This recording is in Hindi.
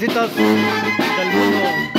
madrecitas del mundo.